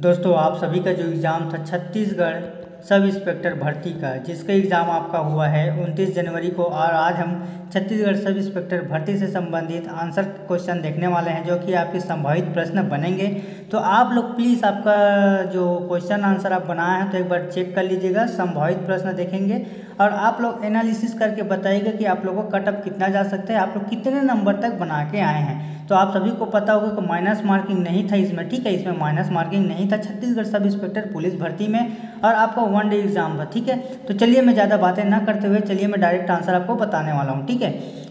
दोस्तों, आप सभी का जो एग्ज़ाम था छत्तीसगढ़ सब इंस्पेक्टर भर्ती का, जिसका एग्ज़ाम आपका हुआ है उनतीस जनवरी को, और आज हम छत्तीसगढ़ सब इंस्पेक्टर भर्ती से संबंधित आंसर क्वेश्चन देखने वाले हैं, जो कि आपके संभावित प्रश्न बनेंगे। तो आप लोग प्लीज़ आपका जो क्वेश्चन आंसर आप बनाए हैं तो एक बार चेक कर लीजिएगा, संभावित प्रश्न देखेंगे। और आप लोग एनालिसिस करके बताइएगा कि आप लोगों का कटअप कितना जा सकता है, आप लोग कितने नंबर तक बना के आए हैं। तो आप सभी को पता होगा कि माइनस मार्किंग नहीं था इसमें, ठीक है, इसमें माइनस मार्किंग नहीं था। छत्तीसगढ़ सब इंस्पेक्टर पुलिस भर्ती में और आपका वन डे एग्ज़ाम था, ठीक है। तो चलिए मैं ज़्यादा बातें ना करते हुए चलिए मैं डायरेक्ट आंसर आपको बताने वाला हूँ, ठीक है।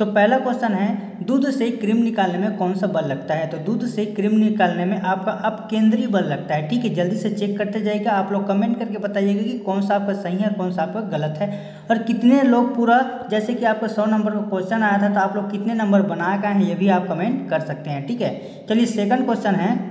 तो पहला क्वेश्चन है, दूध से क्रीम निकालने में कौन सा बल लगता है? तो दूध से क्रीम निकालने में आपका अब केंद्रीय बल लगता है, ठीक है? जल्दी से चेक करते जाइएगा, आप लोग कमेंट करके बताइएगा कि कौन सा आपका सही है और कौन सा आपका गलत है। और कितने लोग पूरा, जैसे कि आपका सौ नंबर का क्वेश्चन आया था तो आप लोग कितने नंबर बना गए हैं, ये भी आप कमेंट कर सकते हैं, ठीक है? चलिए सेकंड क्वेश्चन है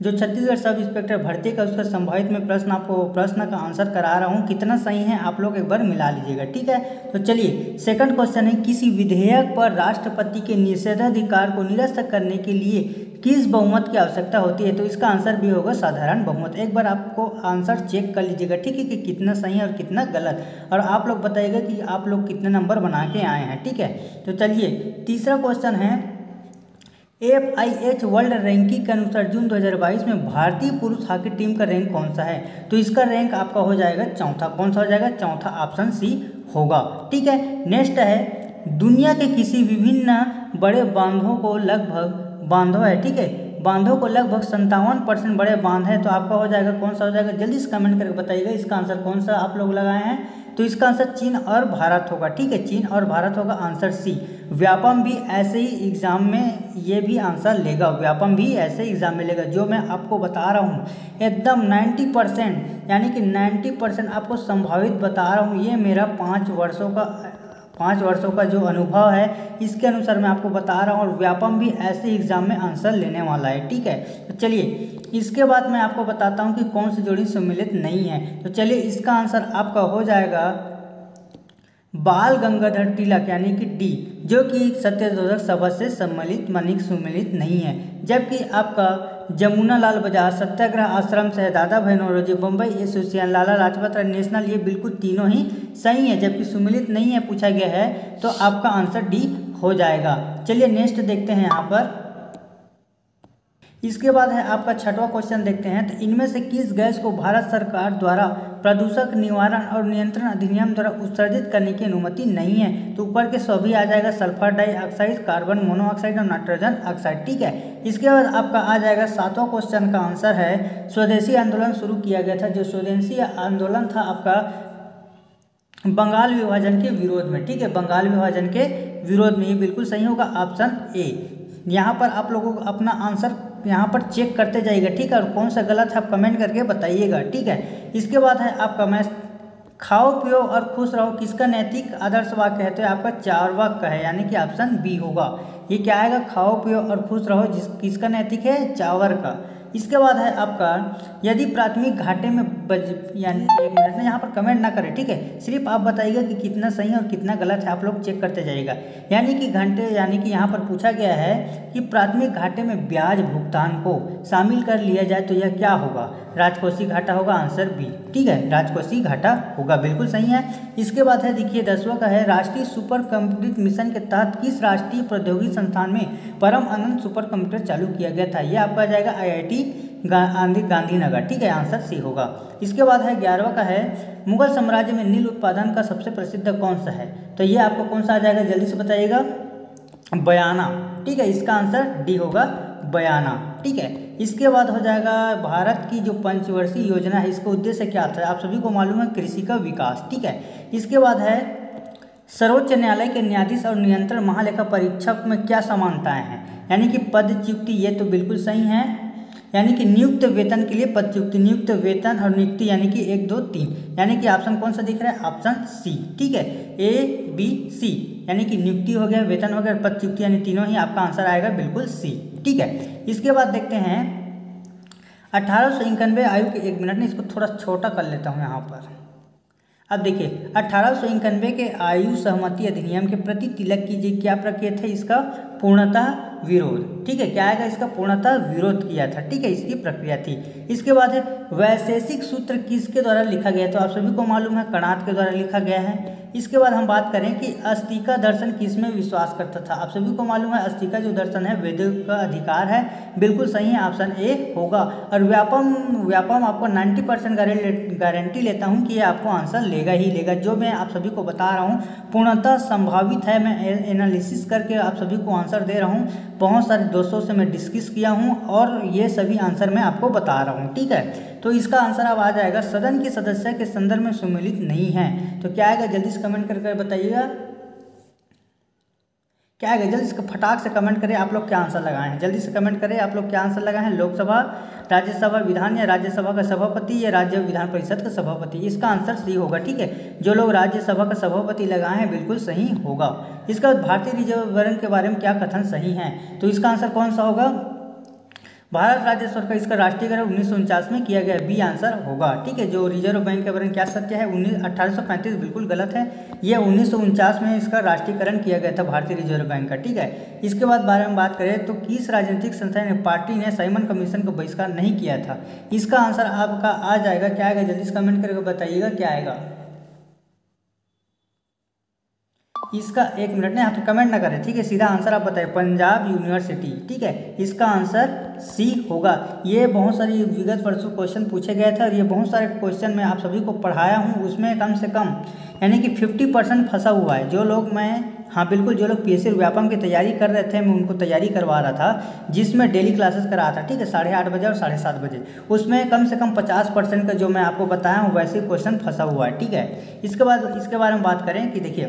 जो छत्तीसगढ़ सब इंस्पेक्टर भर्ती का उसका संभावित में प्रश्न आपको, प्रश्न का आंसर करा रहा हूँ, कितना सही है आप लोग एक बार मिला लीजिएगा, ठीक है? तो चलिए सेकंड क्वेश्चन है, किसी विधेयक पर राष्ट्रपति के निषेधाधिकार को निरस्त करने के लिए किस बहुमत की आवश्यकता होती है? तो इसका आंसर भी होगा साधारण बहुमत। एक बार आपको आंसर चेक कर लीजिएगा, ठीक है कि कितना सही है और कितना गलत। और आप लोग बताइएगा कि आप लोग कितने नंबर बना के आए हैं, ठीक है? तो चलिए, तीसरा क्वेश्चन है F I H world ranking के अनुसार जून 2022 में भारतीय पुरुष हॉकी टीम का रैंक कौन सा है? तो इसका रैंक आपका हो जाएगा चौथा। कौन सा हो जाएगा? चौथा ऑप्शन सी होगा। ठीक है, नेक्स्ट है, दुनिया के किसी विभिन्न बड़े बांधों को लगभग बांधो है, ठीक है? बांधों को लगभग संतावन परसेंट बड़े बाँध है तो आपका हो जाएगा, कौन सा हो जाएगा? जल्दी से कमेंट करके बताइएगा, इसका आंसर कौन सा आप लोग लगाए हैं? तो इसका आंसर चीन और भारत होगा, ठीक है? चीन और भारत होगा आंसर सी। व्यापम भी ऐसे ही एग्ज़ाम में ये भी आंसर लेगा। व्यापम भी ऐसे एग्ज़ाम में लेगा, जो मैं आपको बता रहा हूँ। एकदम 90 परसेंट, यानी कि 90 परसेंट आपको संभावित बता रहा हूँ, ये मेरा पाँच वर्षों का पाँच वर्षों का जो अनुभव है, इसके अनुसार मैं आपको बता रहा हूँ और व्यापम भी ऐसे एग्ज़ाम में आंसर लेने वाला है, ठीक है? तो चलिए, इसके बाद मैं आपको बताता हूँ कि कौन सी जोड़ी सम्मिलित नहीं है। तो चलिए, इसका आंसर आपका हो जाएगा बाल गंगाधर तिलक यानी कि डी, जो कि सत्यशोधक सभा से सम्मिलित, मानिक सुमिलित नहीं है, जबकि आपका जमुना लाल बाज़ार, सत्याग्रह आश्रम से Dadabhai Naoroji Bombay association, Lala Lajpat Rai national, ये बिल्कुल तीनों ही सही है, जबकि सुमिलित नहीं है, पूछा गया है तो आपका आंसर डी हो जाएगा। चलिए नेक्स्ट देखते हैं यहाँ पर। इसके बाद है आपका छठवा क्वेश्चन देखते हैं तो इनमें से किस गैस को भारत सरकार द्वारा प्रदूषक निवारण और नियंत्रण अधिनियम द्वारा उत्सर्जित करने की अनुमति नहीं है। तो ऊपर के सभी आ जाएगा सल्फ़र डाइऑक्साइड, कार्बन मोनोऑक्साइड और नाइट्रोजन ऑक्साइड, ठीक है? इसके बाद आपका आ जाएगा सातवां क्वेश्चन का आंसर है, स्वदेशी आंदोलन शुरू किया गया था, जो स्वदेशी आंदोलन था आपका बंगाल विभाजन के विरोध में, ठीक है? बंगाल विभाजन के विरोध में, ये बिल्कुल सही होगा, ऑप्शन ए। यहाँ पर आप लोगों को अपना आंसर यहाँ पर चेक करते जाइएगा, ठीक है? और कौन सा गलत है आप कमेंट करके बताइएगा, ठीक है? इसके बाद है आपका मैं खाओ, पियो और खुश रहो। किसका नैतिक आदर्श वाक्य है? तो आपका चार वाक्य है, यानी कि ऑप्शन बी होगा। ये क्या आएगा? खाओ, पियो और खुश रहो। जिस किसका नैतिक है? चावर का। इसके बाद है आपका, यदि प्राथमिक घाटे में बज, यानी एक मिनट में यहाँ पर कमेंट ना करें, ठीक है? सिर्फ़ आप बताइएगा कि कितना सही है और कितना गलत है, आप लोग चेक करते जाइएगा। यानी कि घंटे, यानी कि यहाँ पर पूछा गया है कि प्राथमिक घाटे में ब्याज भुगतान को शामिल कर लिया जाए तो यह क्या होगा? राजकोषी घाटा होगा, आंसर बी। ठीक है राजकोषी घाटा होगा, बिल्कुल सही है। इसके बाद है, देखिए, दसवा का है, राष्ट्रीय सुपर कंप्यूटर मिशन के तहत किस राष्ट्रीय प्रौद्योगिकी संस्थान में परम अनंत सुपर कंप्यूटर चालू किया गया था? यह आपका जाएगा आई टी गांधीनगर। ठीक है, आंसर सी होगा। इसके बाद है, ग्यारहवा का है, मुगल साम्राज्य में नील उत्पादन का सबसे प्रसिद्ध कौन सा है? तो ये आपको कौन सा आ जाएगा, जल्दी से बताइएगा। बयाना। ठीक है, इसका आंसर डी होगा। बयाना, ठीक है? इसके बाद हो जाएगा भारत की जो पंचवर्षीय योजना है, इसका उद्देश्य क्या था? आप सभी को मालूम है कृषि का विकास, ठीक है? इसके बाद है, सर्वोच्च न्यायालय के न्यायाधीश और नियंत्रण महालेखा परीक्षक में क्या समानताएँ हैं? यानी कि पद च्युक्ति ये तो बिल्कुल सही है। यानी कि नियुक्त वेतन के लिए पदच्युक्ति नियुक्त वेतन और नियुक्ति यानी कि एक, दो, तीन। यानी कि ऑप्शन कौन सा दिख रहा है? ऑप्शन सी, ठीक है? A, B, C. यानी कि नियुक्ति हो गया, वेतन हो गया पदच्युक्ति यानी तीनों ही, आपका आंसर आएगा बिल्कुल सी। ठीक है, इसके बाद देखते हैं। अठारह सौ इक्यानवे आयु के एक मिनट में इसको थोड़ा छोटा कर लेता हूँ यहाँ पर। अब देखिए, अठारह सौ इक्यानवे के आयु सहमति अधिनियम के प्रति तिलक कीजिए, क्या प्रक्रिया था इसका? पूर्णतः विरोध। ठीक है, क्या आएगा इसका? पूर्णतः विरोध किया था। ठीक है, इसकी प्रक्रिया थी। इसके बाद है, वैशेषिक सूत्र किसके द्वारा लिखा गया तो आप सभी को मालूम है कणाद के द्वारा लिखा गया है। इसके बाद हम बात करें कि अस्तिका दर्शन किसमें विश्वास करता था। आप सभी को मालूम है, अस्तिका जो दर्शन है, वेद का अधिकार है। बिल्कुल सही है, ऑप्शन ए होगा। और व्यापम व्यापम आपको 90 परसेंट गारंटी लेता हूँ कि ये आपको आंसर लेगा ही लेगा। जो मैं आप सभी को बता रहा हूँ, पूर्णतः संभावित है। मैं एनालिसिस करके आप सभी को आंसर दे रहा हूँ। बहुत सारे दोस्तों से मैं डिस्कस किया हूँ और ये सभी आंसर मैं आपको बता रहा हूँ, ठीक है? तो इसका आंसर अब आ जाएगा। सदन के सदस्य के संदर्भ में सम्मिलित नहीं है। तो क्या आएगा? जल्दी से कमेंट करके बताइएगा। क्या है जल्दी से फटाक से कमेंट करें, आप लोग क्या आंसर लगाए हैं? जल्दी से कमेंट करें, आप लोग क्या आंसर लगाए हैं? लोकसभा, राज्यसभा, विधान या राज्यसभा का सभापति या राज्य विधान परिषद का सभापति? इसका आंसर सही होगा, ठीक है? जो लोग राज्यसभा का सभापति लगाए हैं, बिल्कुल सही होगा। इसका भारतीय रिज़र्व बैंक के बारे में क्या कथन सही है? तो इसका आंसर कौन सा होगा? भारत राज्य सरकार इसका राष्ट्रीयकरण उन्नीस सौ उनचास में किया गया। बी आंसर होगा। ठीक है, जो रिज़र्व बैंक के बारे में क्या सत्य है, उन्नीस, अठारह बिल्कुल गलत है। ये उन्नीस में इसका राष्ट्रीयकरण किया गया था भारतीय रिज़र्व बैंक का। ठीक है, इसके बाद बारे में बात करें तो किस राजनीतिक संस्था ने पार्टी ने साइमन कमीशन का बहिष्कार नहीं किया था? इसका आंसर आपका आ जाएगा। क्या आएगा? जल्दी कमेंट करके बताइएगा, क्या आएगा? इसका एक मिनट नहीं आप तो कमेंट ना करें, ठीक है? सीधा आंसर आप बताएँ, पंजाब यूनिवर्सिटी ठीक है? इसका आंसर सी होगा। ये बहुत सारी विगत वर्षों क्वेश्चन पूछे गए थे और ये बहुत सारे क्वेश्चन मैं आप सभी को पढ़ाया हूँ, उसमें कम से कम, यानी कि फिफ्टी परसेंट फंसा हुआ है। जो लोग मैं हाँ बिल्कुल, जो लोग पी एस व्यापम की तैयारी कर रहे थे, मैं उनको तैयारी करवा रहा था, जिसमें डेली क्लासेस करा रहा था, ठीक है? साढ़े आठ बजे और साढ़े सात बजे। उसमें कम से कम पचास परसेंट का जो मैं आपको बताया हूँ, वैसे क्वेश्चन फंसा हुआ है, ठीक है? इसके बाद, इसके बारे में बात करें कि देखिए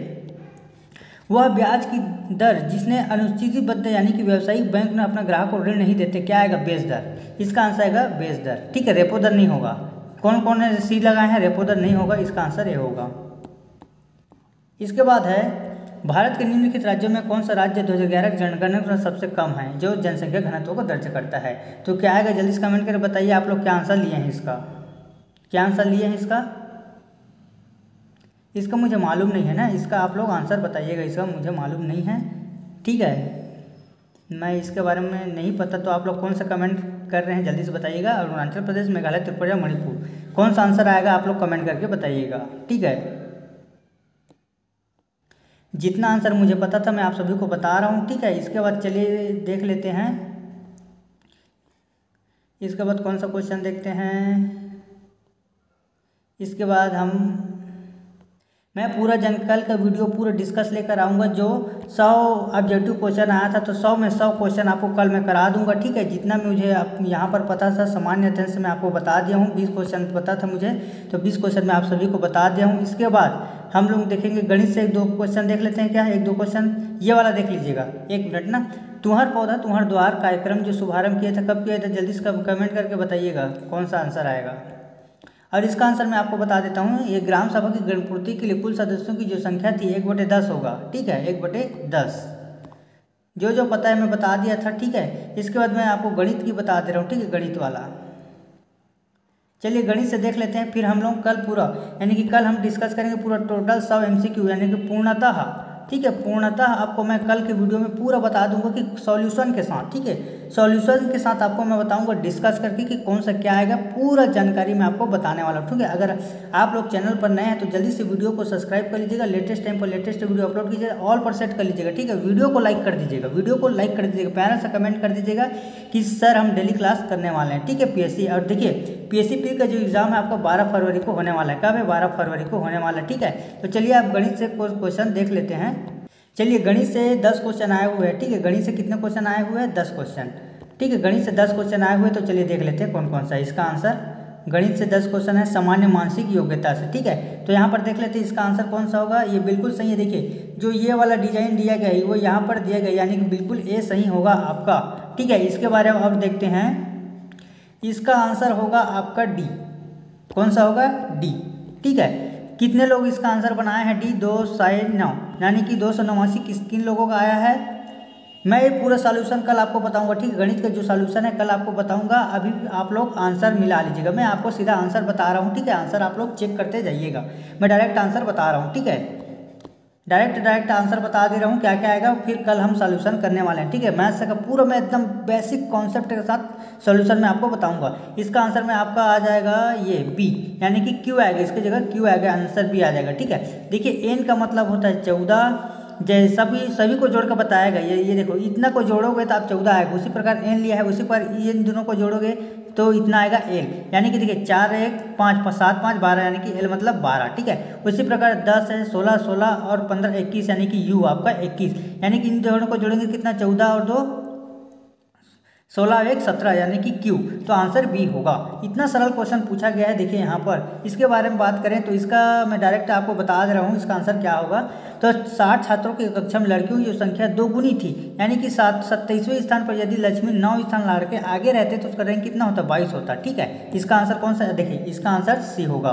वह ब्याज की दर जिसने अनुसूचीबद्ध यानी कि व्यावसायिक बैंक में अपना ग्राहक को ऋण नहीं देते, क्या आएगा बेस दर? इसका आंसर आएगा बेस दर। ठीक है, रेपो दर नहीं होगा। कौन कौन ने सी लगाए हैं, रेपो दर नहीं होगा, इसका आंसर ये होगा। इसके बाद है, भारत के निम्नलिखित राज्यों में कौन सा राज्य दो हज़ार जनगणना सबसे कम है, जो जनसंख्या घनत्व को दर्ज करता है? तो क्या आएगा? जल्दी से कमेंट करके बताइए, आप लोग क्या आंसर लिए हैं इसका? क्या आंसर लिए हैं इसका? इसका मुझे मालूम नहीं है ना, इसका आप लोग आंसर बताइएगा, इसका मुझे मालूम नहीं है। ठीक है? मैं इसके बारे में नहीं पता तो आप लोग कौन सा कमेंट कर रहे हैं, जल्दी से बताइएगा। अरुणाचल प्रदेश, मेघालय, त्रिपुरा, मणिपुर। कौन सा आंसर आएगा, आप लोग कमेंट करके बताइएगा। ठीक है? जितना आंसर मुझे पता था, मैं आप सभी को बता रहा हूँ। ठीक है? इसके बाद चलिए देख लेते हैं। इसके बाद कौन सा क्वेश्चन देखते हैं? इसके बाद हम मैं पूरा जनकल का वीडियो पूरा डिस्कस लेकर आऊँगा जो सौ ऑब्जेक्टिव क्वेश्चन आया था तो सौ में सौ क्वेश्चन आपको कल मैं करा दूँगा, ठीक है? जितना मुझे आप यहाँ पर पता था, सामान्य अध्ययन से मैं आपको बता दिया हूँ, बीस क्वेश्चन पता था मुझे तो बीस क्वेश्चन मैं आप सभी को बता दिया हूँ। इसके बाद हम लोग देखेंगे, गणित से एक दो क्वेश्चन देख लेते हैं क्या? एक दो क्वेश्चन ये वाला देख लीजिएगा। एक मिनट ना। तुम्हार पौधा तुम्हार द्वार कार्यक्रम जो शुभारंभ किया था, कब किया था? जल्दी से कमेंट करके बताइएगा, कौन सा आंसर आएगा? और इसका आंसर मैं आपको बता देता हूँ, ये ग्राम सभा की गणपूर्ति के लिए कुल सदस्यों की जो संख्या थी, एक बटे दस होगा, ठीक है? एक बटे दस। जो जो पता है मैं बता दिया था, ठीक है? इसके बाद मैं आपको गणित की बता दे रहा हूँ, ठीक है? गणित वाला। चलिए गणित से देख लेते हैं, फिर हम लोग कल पूरा, यानी कि कल हम डिस्कस करेंगे पूरा टोटल सौ एम यानी कि पूर्णतः, ठीक है? पूर्णतः आपको मैं कल के वीडियो में पूरा बता दूँगा कि सॉल्यूशन के साथ, ठीक है? सॉल्यूशन के साथ आपको मैं बताऊँगा, डिस्कस करके कि कौन सा क्या आएगा, पूरा जानकारी मैं आपको बताने वाला हूँ, ठीक है? अगर आप लोग चैनल पर नए हैं तो जल्दी से वीडियो को सब्सक्राइब कर लीजिएगा, लेटेस्ट टाइम पर लेटेस्ट वीडियो अपलोड कीजिएगा, ऑल पर सेट कर लीजिएगा, ठीक है? वीडियो को लाइक कर दीजिएगा, वीडियो को लाइक कर दीजिएगा, प्यारा सा कमेंट कर दीजिएगा कि, सर, हम डेली क्लास करने वाले हैं। ठीक है, पीएससी? और देखिए पी का जो एग्ज़ाम है, आपका बारह फरवरी को होने वाला है। कब है? बारह फरवरी को होने वाला है, ठीक है? तो चलिए आप गणित से क्वेश्चन देख लेते हैं। चलिए गणित से दस क्वेश्चन आए हुए हैं, ठीक है? गणित से कितने क्वेश्चन आए हुए हैं? दस क्वेश्चन ठीक है, गणित से दस क्वेश्चन आए हुए तो चलिए देख लेते हैं कौन कौन सा इसका आंसर गणित से दस क्वेश्चन है, सामान्य मानसिक योग्यता से, ठीक है? तो यहाँ पर देख लेते हैं इसका आंसर कौन सा होगा? ये बिल्कुल सही है, देखिए, जो ये वाला डिज़ाइन दिया गया है, वो यहाँ पर दिया गया यानी कि बिल्कुल ए सही होगा आपका, ठीक है? इसके बारे में अब देखते हैं। इसका आंसर होगा आपका डी कौन सा होगा? डी ठीक है? कितने लोग इसका आंसर बनाए हैं? डी, दो साइड नौ। यानी कि दो सौ नवासी किस, किन लोगों का आया है? मैं ये पूरा सॉल्यूशन कल आपको बताऊँगा, ठीक? है गणित का जो सॉल्यूशन है, कल आपको बताऊँगा। अभी आप लोग आंसर मिला लीजिएगा। मैं आपको सीधा आंसर बता रहा हूँ, ठीक है? आंसर आप लोग चेक करते जाइएगा। मैं डायरेक्ट आंसर बता रहा हूँ, ठीक है? डायरेक्ट डायरेक्ट आंसर बता दे रहा हूँ क्या क्या आएगा, फिर कल हम सोल्यूशन करने वाले हैं, ठीक है? मैथ्स का पूरा मैं एकदम बेसिक कॉन्सेप्ट के साथ सोल्यूशन में आपको बताऊँगा। इसका आंसर में आपका आ जाएगा ये बी यानी कि क्यू आएगा, इसकी जगह क्यू आएगा आंसर बी आ जाएगा, ठीक है? देखिए एन का मतलब होता है चौदह, जैसे सभी सभी को जोड़ कर बताएगा ये ये देखो, इतना को जोड़ोगे तो आप चौदह आएगा, उसी प्रकार एन लिया है, उसी पर इन दोनों को जोड़ोगे तो इतना आएगा एल यानी कि देखिए, चार एक, पाँच पाँच, सात, पाँच, बारह, यानी कि एल मतलब बारह, ठीक है? उसी प्रकार दस है, सोलह सोलह और पंद्रह, इक्कीस, यानी कि यू आपका इक्कीस। यानी कि इन दोनों को जोड़ेंगे कितना? चौदह और दो सोलह एक सत्रह यानी कि क्यू तो आंसर बी होगा। इतना सरल क्वेश्चन पूछा गया है, देखिए यहाँ पर। इसके बारे में बात करें तो इसका मैं डायरेक्ट आपको बता दे रहा हूँ, इसका आंसर क्या होगा। तो साठ छात्रों की कक्षा में लड़कियों की संख्या दोगुनी थी, यानी कि सात, सत्ताईसवें स्थान पर यदि लक्ष्मी नौ स्थान ला के आगे रहते तो उसका रैंक कितना होता? बाईस होता, ठीक है? इसका आंसर कौन सा देखिए, इसका आंसर सी होगा।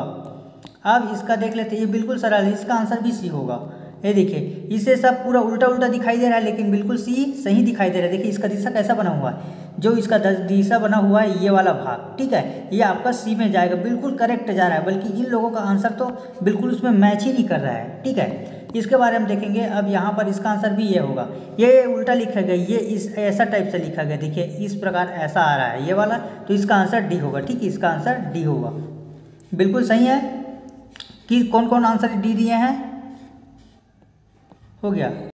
अब इसका देख लेते ये बिल्कुल सरल है, इसका आंसर भी सी होगा। ये देखिए, इसे सब पूरा उल्टा उल्टा दिखाई दे रहा है, लेकिन बिल्कुल सी सही दिखाई दे रहा है। देखिए, इसका दिशा कैसा बना हुआ है? जो इसका दिशा बना हुआ है, ये वाला भाग, ठीक है? ये आपका सी में जाएगा, बिल्कुल करेक्ट जा रहा है, बल्कि इन लोगों का आंसर तो बिल्कुल उसमें मैच ही नहीं कर रहा है, ठीक है? इसके बारे में देखेंगे, अब यहाँ पर इसका आंसर भी ये होगा। ये उल्टा लिखा गया, ये इस, ऐसा टाइप से लिखा गया, देखिए, इस प्रकार ऐसा आ रहा है, ये वाला तो इसका आंसर डी होगा, ठीक है? इसका आंसर डी होगा। बिल्कुल सही है कि कौन कौन आंसर डी दिए हैं? हो गया।